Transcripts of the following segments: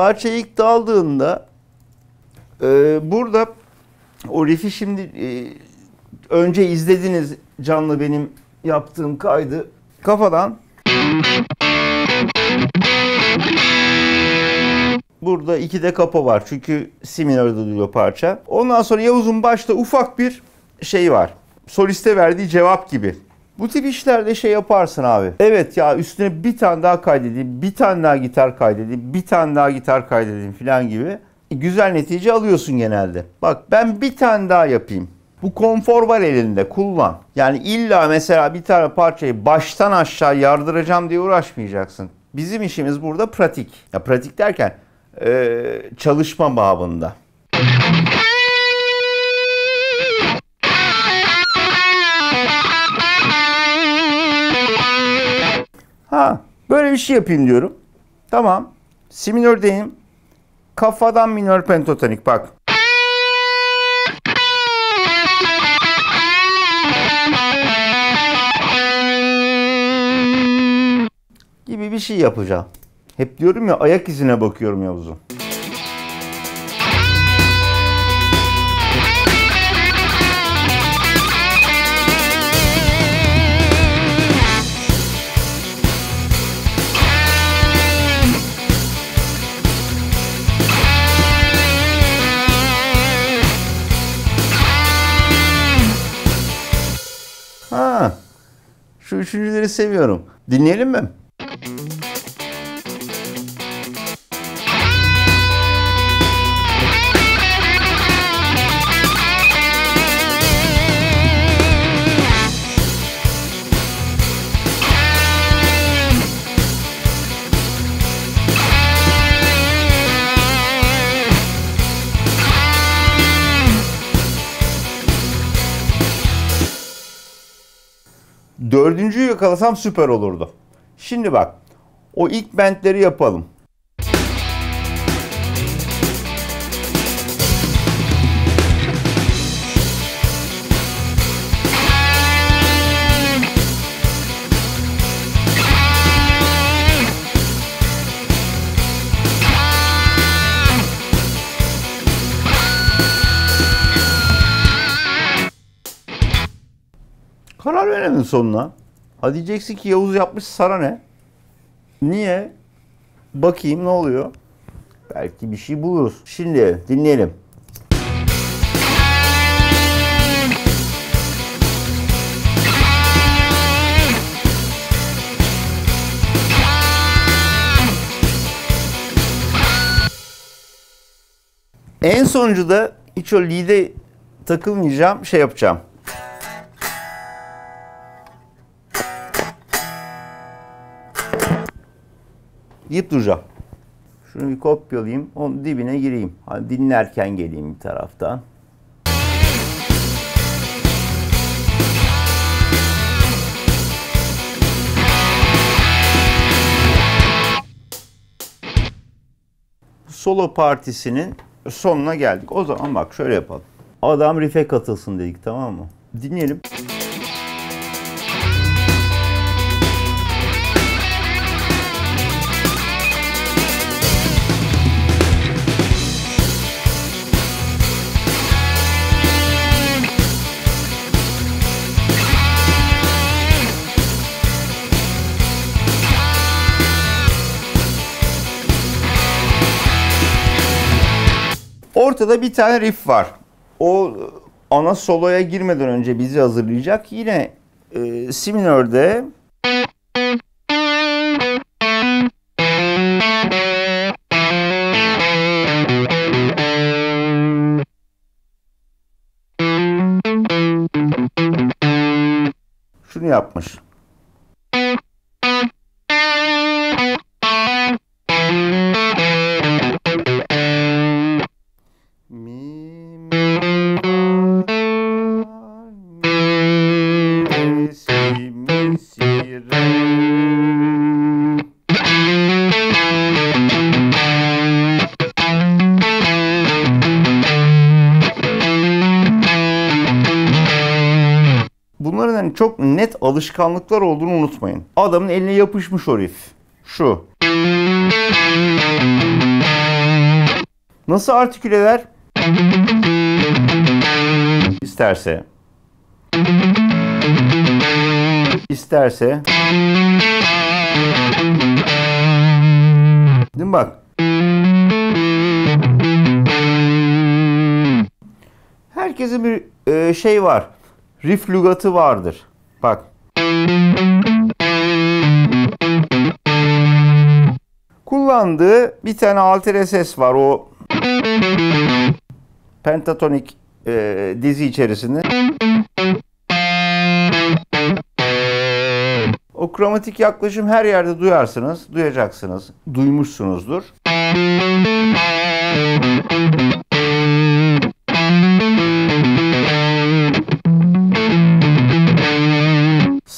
Parça ilk daldığında e, burada o riff'i şimdi e, önce izlediniz canlı benim yaptığım kaydı kafadan Burada iki de kapo var çünkü si minörde duyuyor parça. Ondan sonra Yavuz'un başta ufak bir şey var. Soliste verdiği cevap gibi. Bu tip işlerde şey yaparsın abi. Evet ya üstüne bir tane daha kaydedeyim, bir tane daha gitar kaydedeyim, bir tane daha gitar kaydedeyim falan gibi. Güzel netice alıyorsun genelde. Bak ben bir tane daha yapayım. Bu konfor var elinde kullan. Yani illa mesela bir tane parçayı baştan aşağı yardıracağım diye uğraşmayacaksın. Bizim işimiz burada pratik. Ya pratik derken e, çalışma babında. Bir şey yapayım diyorum. Tamam. Si minördeyim. Kafadan minör pentatonik bak. Gibi bir şey yapacağım. Hep diyorum ya ayak izine bakıyorum Yavuz'un. Şu üçüncüleri seviyorum. Dinleyelim mi? Dördüncüyü yakalasam süper olurdu. Şimdi bak. O ilk bentleri yapalım. Karar veremin sonuna. Ha diyeceksin ki Yavuz yapmış sana ne? Niye? Bakayım ne oluyor? Belki bir şey buluruz. Şimdi dinleyelim. En sonuncu da hiç o lead'e takılmayacağım şey yapacağım. Deyip duracağım. Şunu bir kopyalayayım, onun dibine gireyim. Hani dinlerken geleyim bir taraftan. Solo partisinin sonuna geldik. O zaman bak şöyle yapalım. Adam riff'e katılsın dedik tamam mı? Dinleyelim. Ortada bir tane riff var. O ana soloya girmeden önce bizi hazırlayacak. Yine e, si minörde şunu yapmış. Çok net alışkanlıklar olduğunu unutmayın. Adamın eline yapışmış o riff. Şu. Nasıl artiküleler? İsterse. İsterse. Değil mi bak? Herkesin bir e, şey var. Riff lügatı vardır. Bak. Kullandığı bir tane alter ses var. O pentatonik e, dizi içerisinde. O kromatik yaklaşım her yerde duyarsınız, duyacaksınız, duymuşsunuzdur.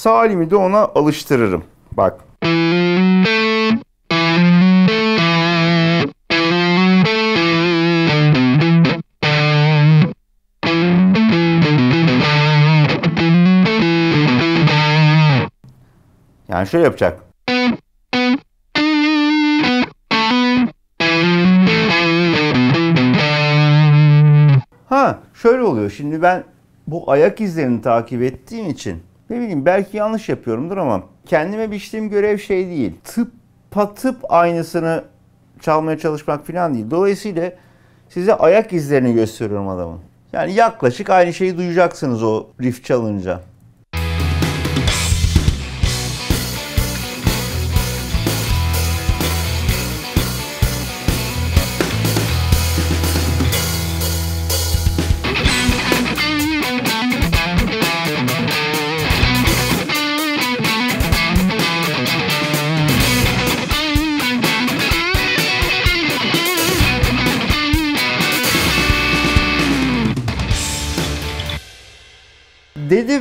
Salim'i de ona alıştırırım. Bak. Yani şöyle yapacak. Ha şöyle oluyor. Şimdi ben bu ayak izlerini takip ettiğim için ne bileyim belki yanlış yapıyorumdur ama kendime biçtiğim görev şey değil. Tıp patıp aynısını çalmaya çalışmak falan değil. Dolayısıyla size ayak izlerini gösteriyorum adamın. Yani yaklaşık aynı şeyi duyacaksınız o riff çalınca.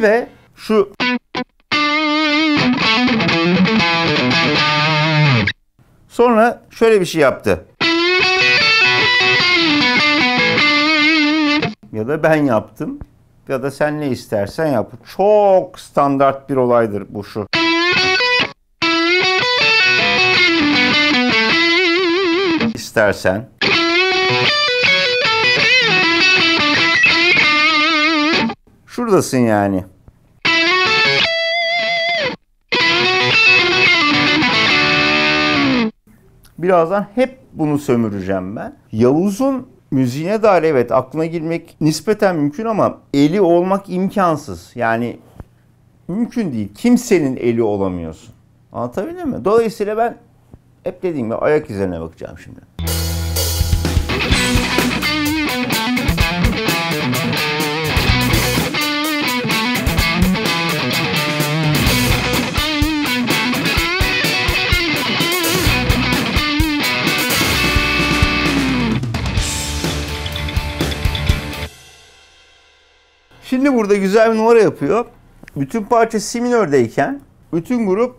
Ve şu sonra şöyle bir şey yaptı. Ya da ben yaptım. Ya da sen ne istersen yap. Çok standart bir olaydır bu şu. İstersen. Şuradasın yani. Birazdan hep bunu sömüreceğim ben. Yavuz'un müziğine dair evet aklına girmek nispeten mümkün ama eli olmak imkansız. Yani mümkün değil. Kimsenin eli olamıyorsun. Anlatabildim mi? Dolayısıyla ben hep dediğim gibi ayak izlerine bakacağım şimdi. Şimdi burada güzel bir numara yapıyor. Bütün parça si minördeyken bütün grup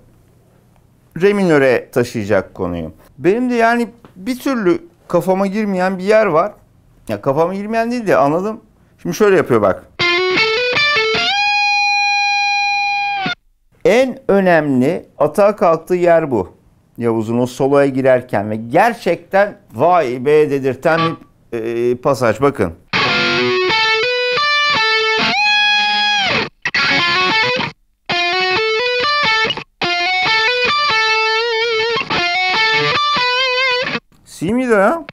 re minöre taşıyacak konuyu. Benim de yani bir türlü kafama girmeyen bir yer var. Ya kafama girmeyen değil de anladım. Şimdi şöyle yapıyor bak. En önemli atağa kalktığı yer bu. Yavuz'un o soloya girerken ve gerçekten vay be dedirten bir e, pasaj bakın. O ya?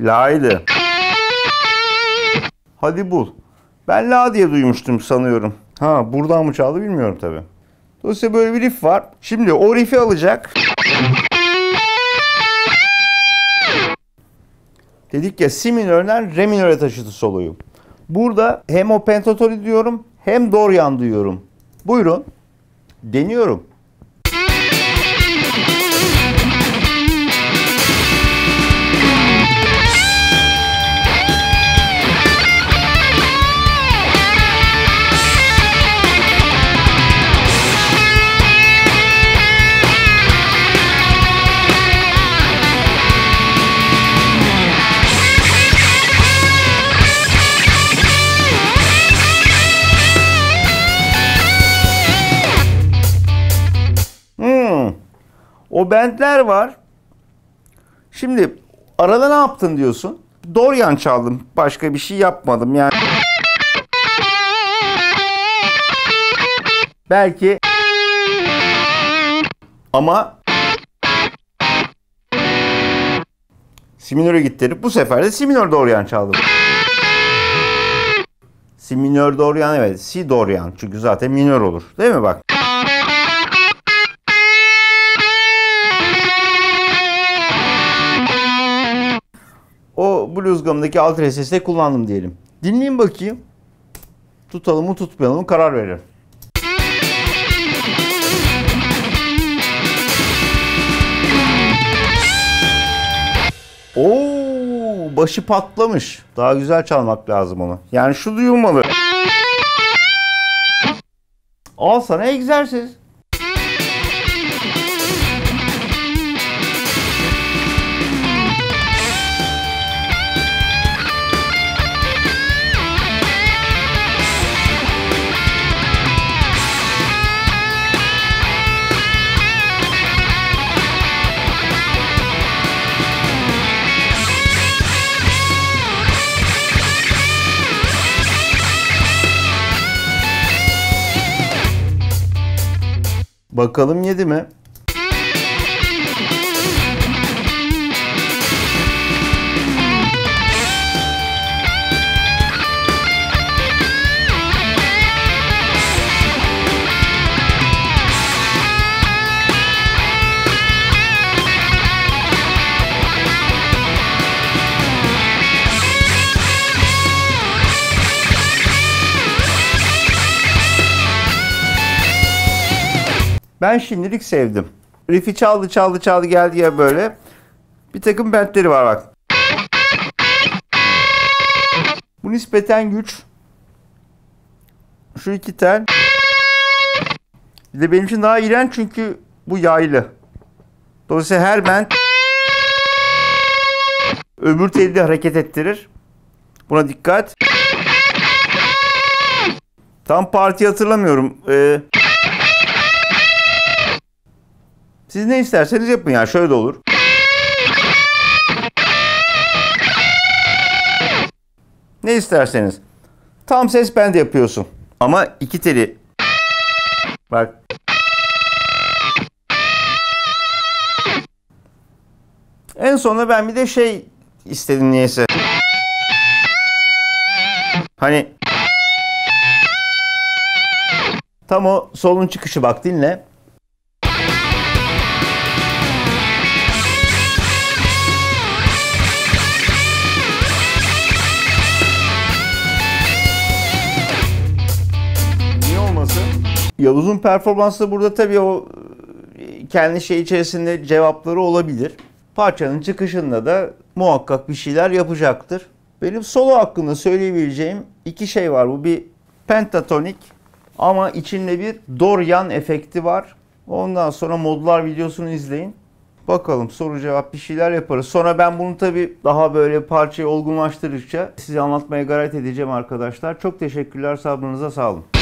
La'ydı. Hadi bul. Ben La diye duymuştum sanıyorum. Ha buradan mı çaldı bilmiyorum tabi. Dolayısıyla böyle bir riff var. Şimdi o riffi alacak. Dedik ya si minörden re minöre taşıdı soloyu. Burada hem o pentatoni diyorum hem Dorian diyorum. Buyurun. Deniyorum. O bentler var. Şimdi arada ne yaptın diyorsun? Dorian çaldım. Başka bir şey yapmadım yani. Belki ama Si minöre gittirip bu sefer de si minör Dorian çaldım. Si minör Dorian evet. Si Dorian. Çünkü zaten minör olur. Değil mi bak? O blues gamındaki alt SS'de kullandım diyelim. Dinleyin bakayım. Tutalım mı tutmayalım mı karar verin. Oo, başı patlamış. Daha güzel çalmak lazım onu. Yani şu duyulmalı. Al sana egzersiz. Bakalım yedi mi? Ben şimdilik sevdim. Riff'i çaldı çaldı çaldı geldi ya böyle. Bir takım bentleri var bak. Bu nispeten güç. Şu iki tel. Bir de benim için daha iğrenç çünkü bu yaylı. Dolayısıyla her bent öbür teli de hareket ettirir. Buna dikkat. Tam parti hatırlamıyorum. Ee, Siz ne isterseniz yapın ya şöyle de olur. Ne isterseniz. Tam ses bende yapıyorsun. Ama iki teli. Bak. En sonunda ben bir de şey istedim niyeyse. Hani tam o solun çıkışı bak dinle. Yavuz'un performansı burada tabii o e, kendi şey içerisinde cevapları olabilir. Parçanın çıkışında da muhakkak bir şeyler yapacaktır. Benim solo hakkında söyleyebileceğim iki şey var. Bu bir pentatonik ama içinde bir Dorian efekti var. Ondan sonra modlar videosunu izleyin. Bakalım soru cevap bir şeyler yaparız. Sonra ben bunu tabii daha böyle parçayı olgunlaştırdıkça size anlatmaya gayret edeceğim arkadaşlar. Çok teşekkürler sabrınıza sağ olun.